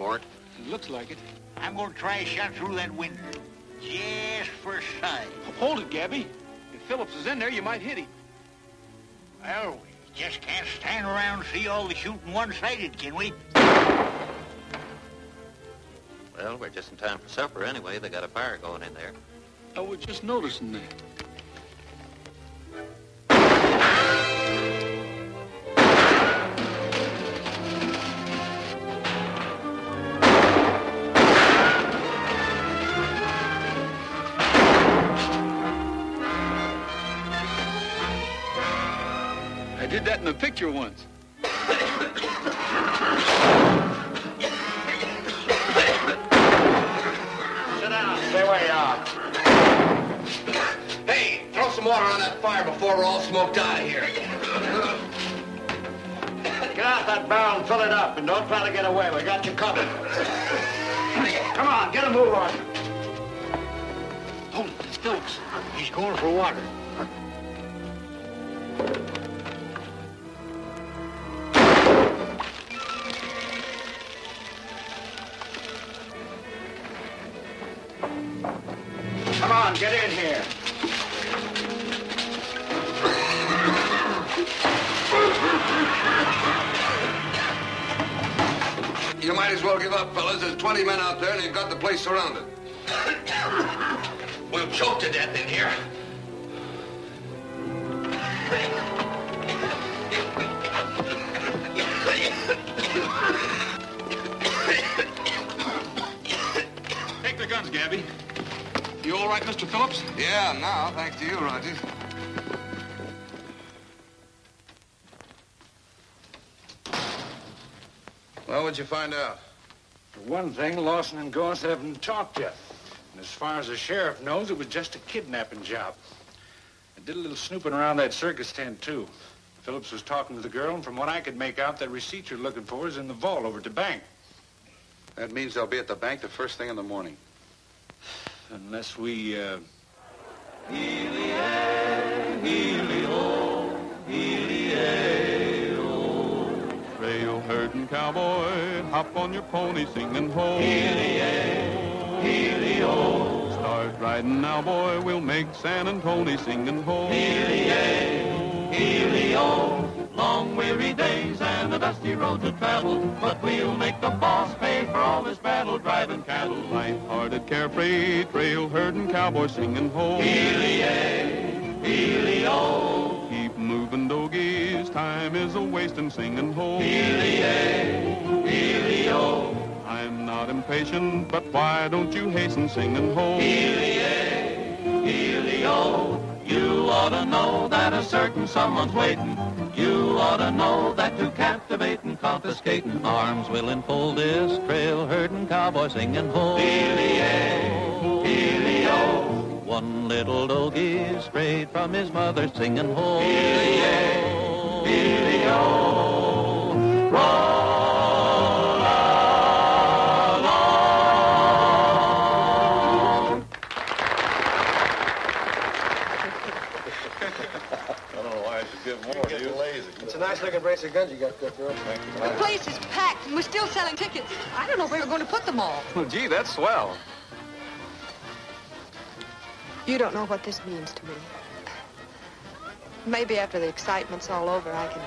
[SPEAKER 17] For it.
[SPEAKER 8] It looks like it.
[SPEAKER 2] I'm going to try a shot through that window. Just for size.
[SPEAKER 8] Hold it, Gabby. If Phillips is in there, you might hit him.
[SPEAKER 2] Well, we just can't stand around and see all the shooting one-sided, can we?
[SPEAKER 17] Well, we're just in time for supper anyway. They got a fire going in there.
[SPEAKER 8] I was just noticing that. That in a picture once.
[SPEAKER 45] Sit down. Stay where you are. Hey, throw some water on that fire before we're all smoked out of here. Get out that barrel and fill it up, and don't try to get away. We got you covered. Come on, get a move on.
[SPEAKER 2] Hold it, Phillips. He's going for water.
[SPEAKER 15] Place surrounded.
[SPEAKER 45] We'll choke to death in here.
[SPEAKER 8] Take the guns, Gabby. You all right, Mr. Phillips?
[SPEAKER 15] Yeah, now, thanks to you, Rogers. Well, what'd you find out?
[SPEAKER 22] For one thing, Lawson and Goss haven't talked yet. And as far as the sheriff knows, it was just a kidnapping job. I did a little snooping around that circus tent, too. Phillips was talking to the girl, and from what I could make out, that receipt you're looking for is in the vault over at the bank.
[SPEAKER 3] That means they'll be at the bank the first thing in the morning.
[SPEAKER 22] Unless we, uh...
[SPEAKER 40] Trail herding cowboy, hop on your pony singing ho. Heely-o, Start riding now, boy, we'll make San Antonio singing ho. Heely-o, Long weary days and the dusty road to travel, but we'll make the boss pay for all this battle driving cattle. Light-hearted, carefree, trail herding cowboy singing ho. Heely-o, Keep moving, doggies, time is a wasting singing ho. Heely-o, I'm not
[SPEAKER 46] impatient, but why don't you hasten singing home?
[SPEAKER 40] Helio, you ought to know that a certain someone's waiting. You ought to know that to captivate and confiscating arms will enfold this trail herding cowboy singing home. Helio, Helio. One little doggy strayed from his mother singing home. Helio, Helio. Roll
[SPEAKER 31] know why I should give more, do you? lazy.
[SPEAKER 22] It's a nice looking brace of guns you got, good girl. Thank you.
[SPEAKER 4] The place is packed, and we're still selling tickets. I don't know where we're going to put them all.
[SPEAKER 47] Well, gee, that's swell.
[SPEAKER 4] You don't know what this means to me. Maybe after the excitement's all over, I can,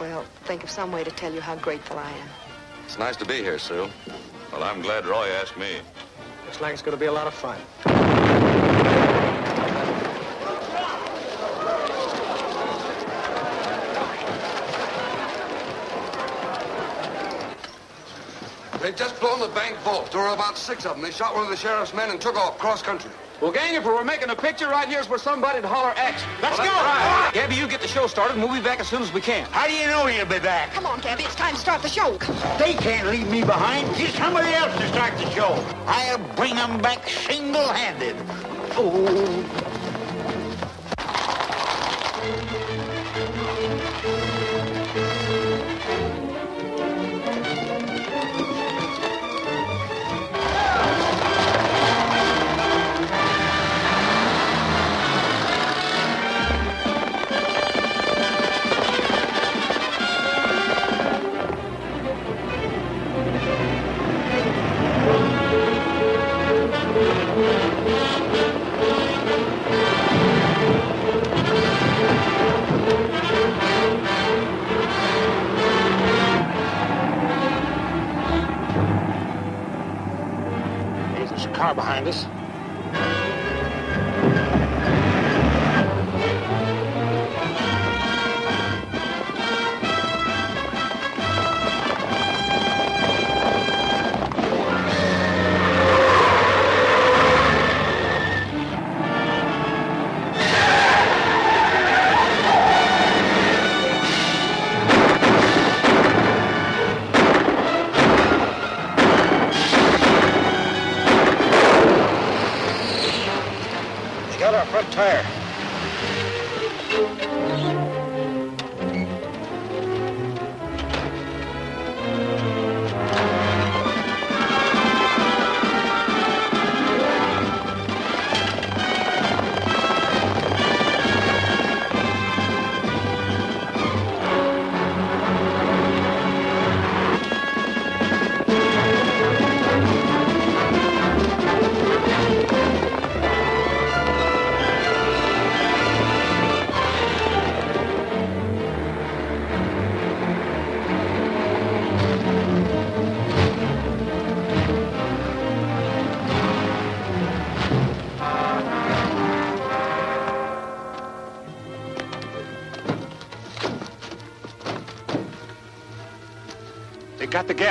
[SPEAKER 4] well, think of some way to tell you how grateful I am.
[SPEAKER 10] It's nice to be here, Sue. Well, I'm glad Roy asked me.
[SPEAKER 22] Looks like it's going to be a lot of fun.
[SPEAKER 15] They've just blown the bank vault. There were about six of them. They shot one of the sheriff's men and took off cross country.
[SPEAKER 8] Well, gang, if we were making a picture right here's where somebody'd holler action.
[SPEAKER 2] Let's
[SPEAKER 8] Well,
[SPEAKER 2] go.
[SPEAKER 8] that's right. Gabby, you get the show started, and we'll be back as soon as we can.
[SPEAKER 2] How do you know you'll be back?
[SPEAKER 4] Come on, Gabby, it's time to start the show.
[SPEAKER 2] They can't leave me behind. Get somebody else to start the show. I'll bring them back single-handed. Oh.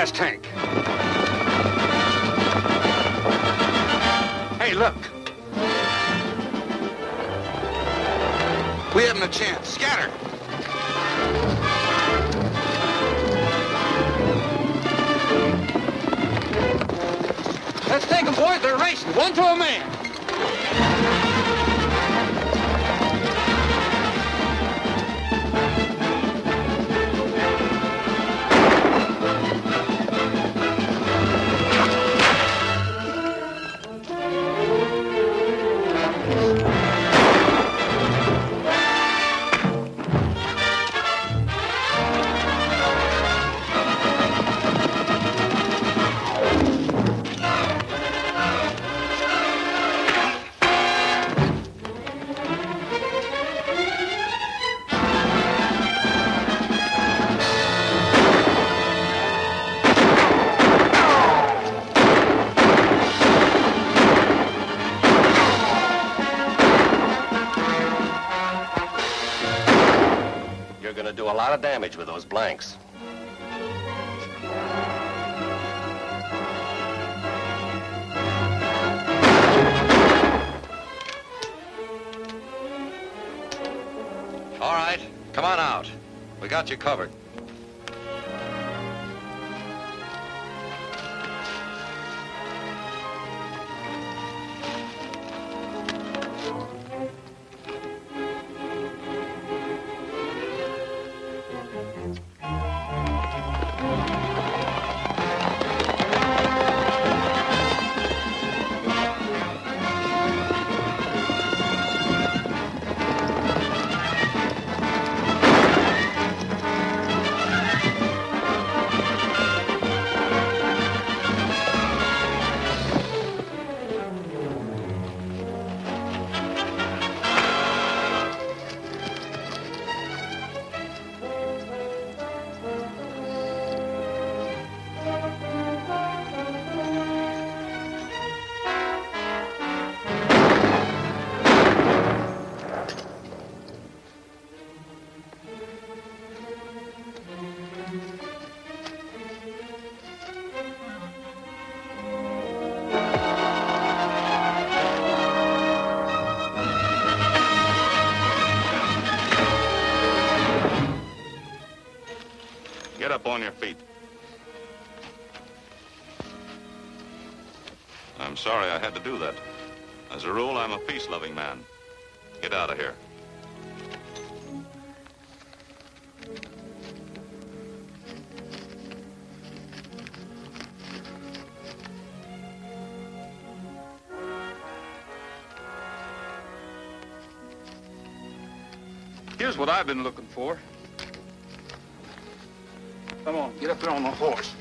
[SPEAKER 22] Gas tank.
[SPEAKER 17] lot of damage with those blanks. All right, come on out. We got you covered. Peace-loving man. Get out of here.
[SPEAKER 8] Here's what I've been looking for. Come on, get up there on the horse.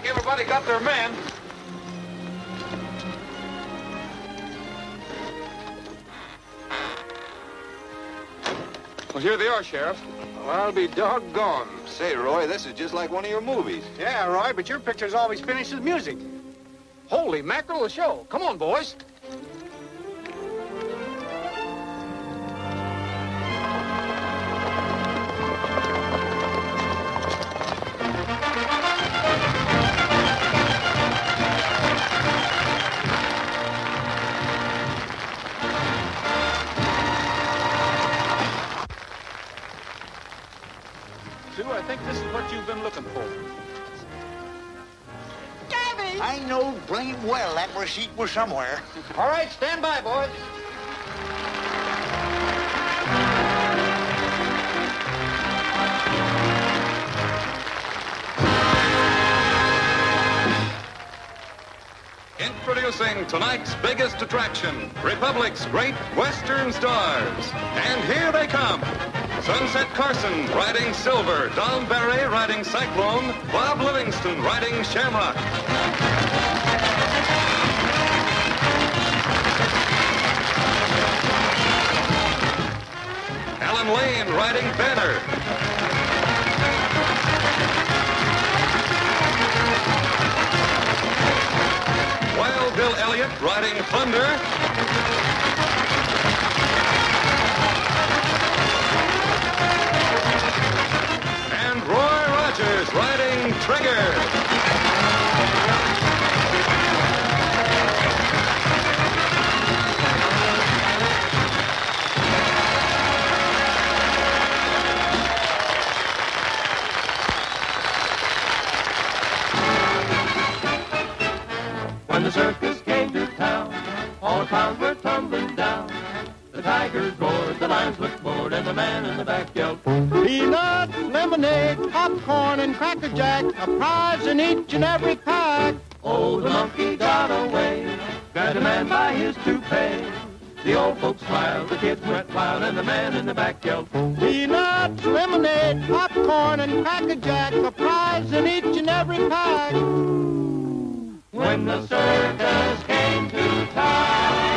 [SPEAKER 8] Like everybody got their man. Well, here they are, Sheriff.
[SPEAKER 48] Well, I'll be doggone. Say, Roy, this is just like one of your movies.
[SPEAKER 22] Yeah, Roy, but your pictures always finish with music. Holy mackerel, the show. Come on, boys.
[SPEAKER 2] Somewhere.
[SPEAKER 22] All right, stand by, boys.
[SPEAKER 3] Introducing tonight's biggest attraction, Republic's great Western stars. And here they come. Sunset Carson riding Silver, Don Barry riding Cyclone, Bob Livingston riding Shamrock. Allan Lane riding Banner. Wild Bill Elliott riding Thunder. And Roy Rogers riding Trigger.
[SPEAKER 40] All the clowns were tumbling down. The tigers roared, the lions looked bored, and the man in the back yelled,
[SPEAKER 39] Peanuts, lemonade, popcorn, and Cracker Jack, a prize in each and every pack.
[SPEAKER 40] Oh, the monkey got away, grabbed a man by his toupee. The old folks smiled, the kids went wild, and the man in the back yelled,
[SPEAKER 39] Peanuts, lemonade, popcorn, and Cracker Jack, a prize in each and every pack.
[SPEAKER 40] When the circus came to town.